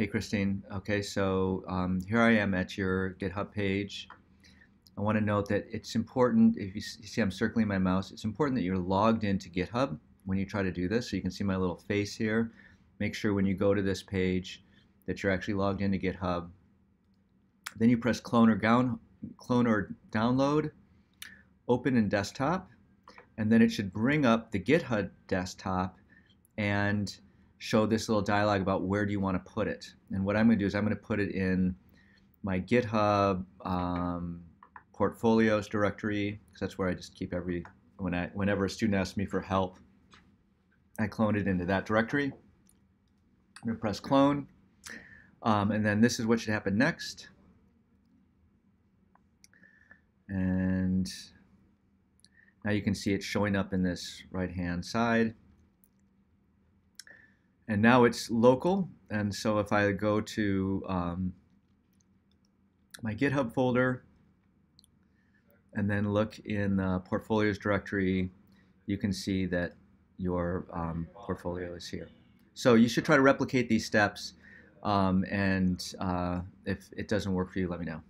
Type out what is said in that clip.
Hey, Christine. Okay, so um, here I am at your GitHub page. I want to note that it's important, if you see I'm circling my mouse, it's important that you're logged into GitHub when you try to do this. So you can see my little face here. Make sure when you go to this page that you're actually logged into GitHub. Then you press clone or, clone or download, open in desktop, and then it should bring up the GitHub desktop and show this little dialog about where do you want to put it. And what I'm going to do is I'm going to put it in my GitHub um, portfolios directory because that's where I just keep every when I whenever a student asks me for help, I clone it into that directory. I'm going to press clone, um, and then this is what should happen next. And now you can see it showing up in this right hand side. And now it's local. And so if I go to um, my GitHub folder and then look in the portfolios directory, you can see that your um, portfolio is here. So you should try to replicate these steps. Um, and uh, if it doesn't work for you, let me know.